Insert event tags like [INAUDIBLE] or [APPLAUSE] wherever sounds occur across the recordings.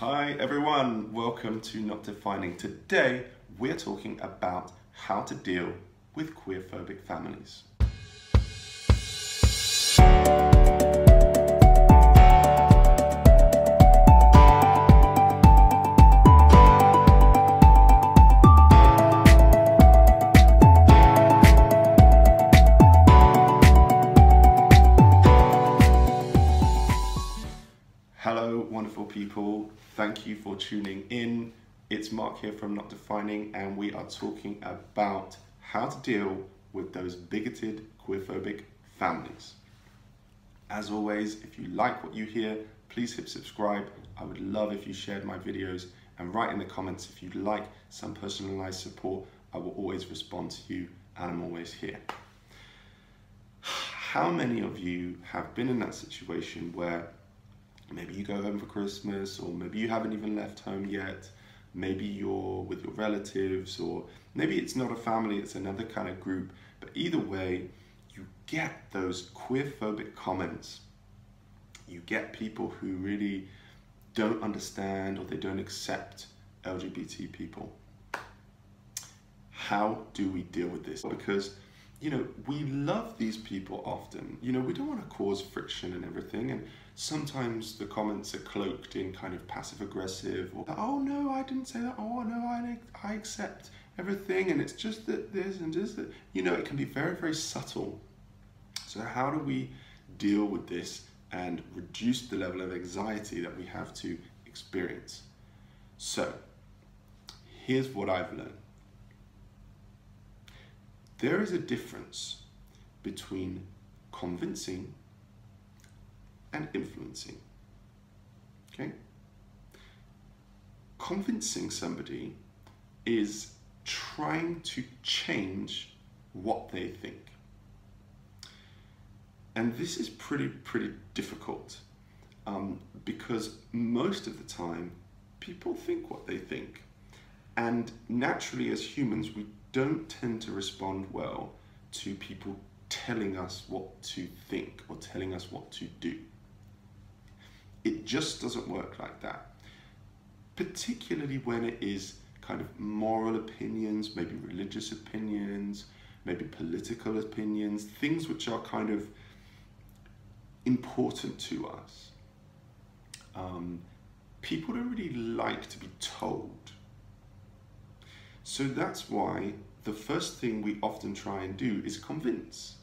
Hi everyone, welcome to Not Defining. Today we're talking about how to deal with queerphobic families. Hello, wonderful people. Thank you for tuning in. It's Mark here from Not Defining, and we are talking about how to deal with those bigoted, queerphobic families. As always, if you like what you hear, please hit subscribe. I would love if you shared my videos and write in the comments if you'd like some personalized support. I will always respond to you, and I'm always here. [SIGHS] How many of you have been in that situation where maybe you go home for Christmas, or maybe you haven't even left home yet. Maybe you're with your relatives, or maybe it's not a family, it's another kind of group. But either way, you get those queerphobic comments. You get people who really don't understand or they don't accept LGBT people. How do we deal with this? Because you know, we love these people often. You know, we don't want to cause friction and everything. And sometimes the comments are cloaked in kind of passive aggressive or, oh no, I didn't say that. Oh no, I, I accept everything. And it's just that this and just that. You know, it can be very, very subtle. So, how do we deal with this and reduce the level of anxiety that we have to experience? So, here's what I've learned there is a difference between convincing and influencing. Okay? Convincing somebody is trying to change what they think. And this is pretty, pretty difficult um, because most of the time people think what they think. And naturally, as humans, we don't tend to respond well to people telling us what to think or telling us what to do. It just doesn't work like that. Particularly when it is kind of moral opinions, maybe religious opinions, maybe political opinions, things which are kind of important to us. Um, people don't really like to be told so that's why the first thing we often try and do is convince.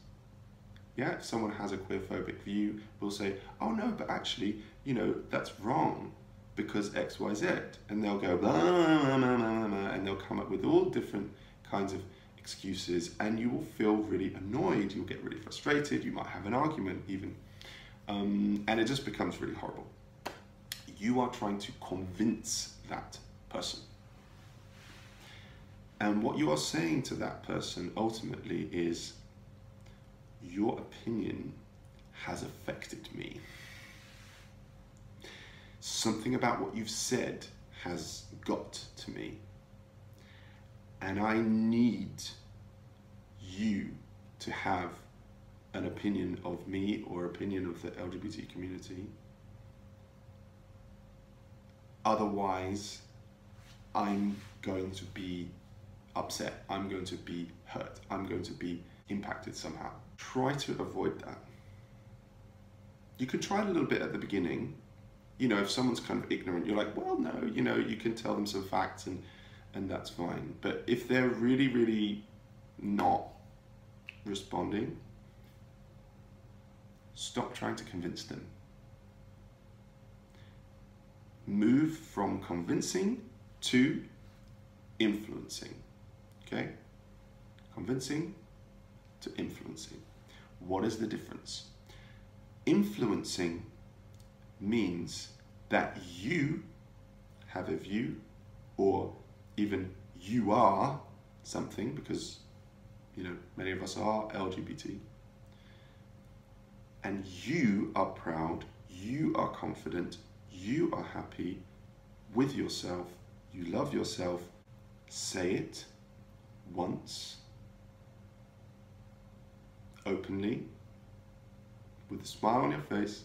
Yeah, if someone has a queerphobic view, we'll say, oh no, but actually, you know, that's wrong because X, Y, Z. And they'll go, blah, blah, blah, blah, and they'll come up with all different kinds of excuses and you will feel really annoyed, you'll get really frustrated, you might have an argument even. Um, and it just becomes really horrible. You are trying to convince that person. And what you are saying to that person ultimately is, your opinion has affected me. Something about what you've said has got to me. And I need you to have an opinion of me or opinion of the LGBT community. Otherwise, I'm going to be upset, I'm going to be hurt, I'm going to be impacted somehow. Try to avoid that. You can try it a little bit at the beginning. You know, if someone's kind of ignorant, you're like, well, no, you know, you can tell them some facts and, and that's fine. But if they're really, really not responding, stop trying to convince them. Move from convincing to influencing. Okay? Convincing to influencing. What is the difference? Influencing means that you have a view or even you are something because you know many of us are LGBT and you are proud, you are confident, you are happy with yourself, you love yourself, say it once, openly, with a smile on your face,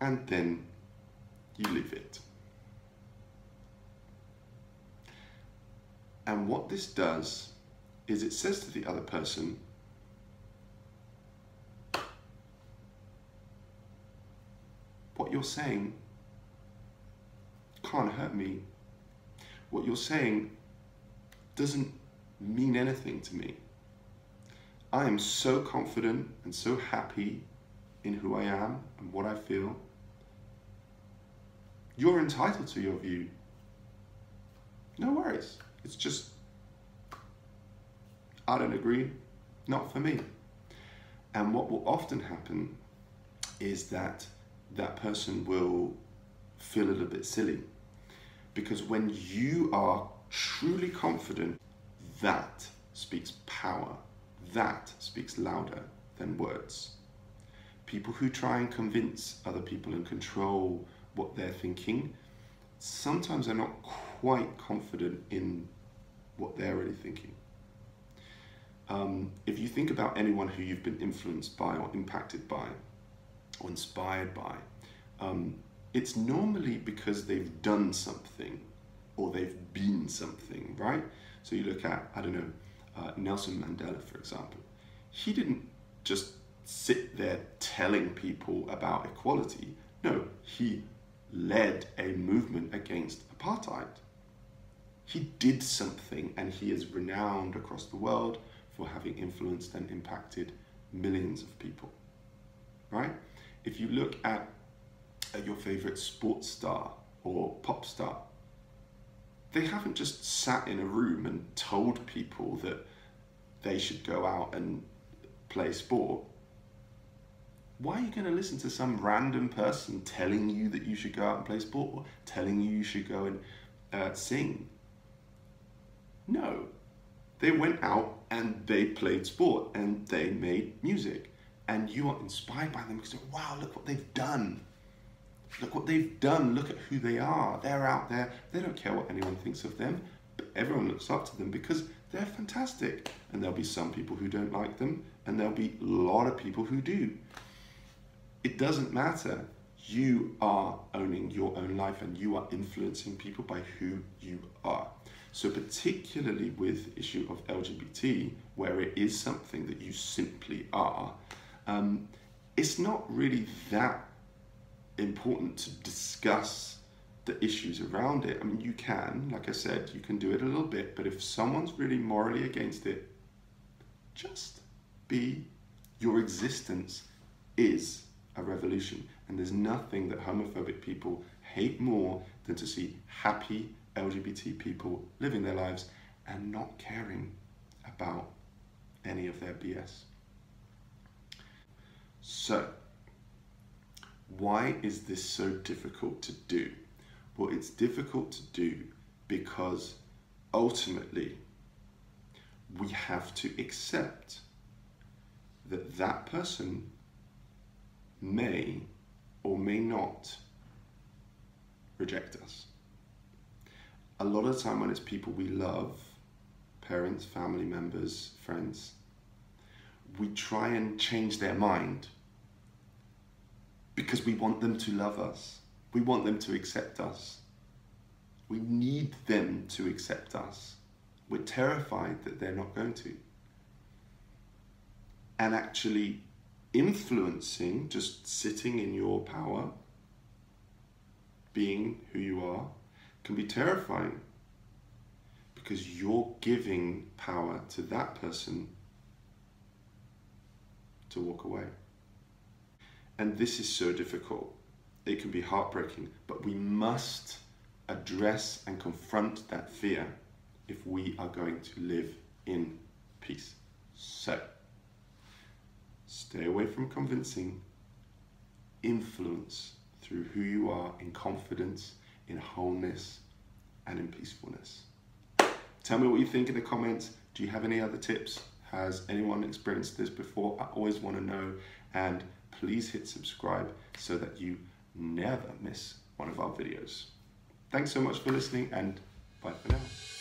and then you leave it. And what this does is it says to the other person, what you're saying can't hurt me. What you're saying doesn't mean anything to me. I am so confident and so happy in who I am and what I feel. You're entitled to your view. No worries. It's just, I don't agree, not for me. And what will often happen is that that person will feel a little bit silly. Because when you are truly confident, that speaks power. That speaks louder than words. People who try and convince other people and control what they're thinking sometimes are not quite confident in what they're really thinking. Um, if you think about anyone who you've been influenced by or impacted by or inspired by, um, it's normally because they've done something or they've been something, right? So you look at, I don't know, uh, Nelson Mandela, for example. He didn't just sit there telling people about equality. No, he led a movement against apartheid. He did something and he is renowned across the world for having influenced and impacted millions of people, right? If you look at, at your favorite sports star or pop star, they haven't just sat in a room and told people that they should go out and play sport. Why are you going to listen to some random person telling you that you should go out and play sport or telling you you should go and uh, sing? No. They went out and they played sport and they made music. And you are inspired by them because, wow, look what they've done. Look what they've done. Look at who they are. They're out there. They don't care what anyone thinks of them. But everyone looks up to them because they're fantastic. And there'll be some people who don't like them, and there'll be a lot of people who do. It doesn't matter. You are owning your own life and you are influencing people by who you are. So particularly with issue of LGBT, where it is something that you simply are, um, it's not really that important to discuss the issues around it. I mean, you can, like I said, you can do it a little bit, but if someone's really morally against it, just be your existence is a revolution. And there's nothing that homophobic people hate more than to see happy LGBT people living their lives and not caring about any of their BS. So, why is this so difficult to do? Well, it's difficult to do because ultimately we have to accept that that person may or may not reject us. A lot of the time when it's people we love, parents, family members, friends, we try and change their mind because we want them to love us. We want them to accept us. We need them to accept us. We're terrified that they're not going to. And actually influencing, just sitting in your power, being who you are, can be terrifying because you're giving power to that person to walk away. And this is so difficult. It can be heartbreaking, but we must address and confront that fear if we are going to live in peace. So, stay away from convincing, influence through who you are in confidence, in wholeness, and in peacefulness. Tell me what you think in the comments. Do you have any other tips? Has anyone experienced this before? I always want to know. And please hit subscribe so that you never miss one of our videos. Thanks so much for listening and bye for now.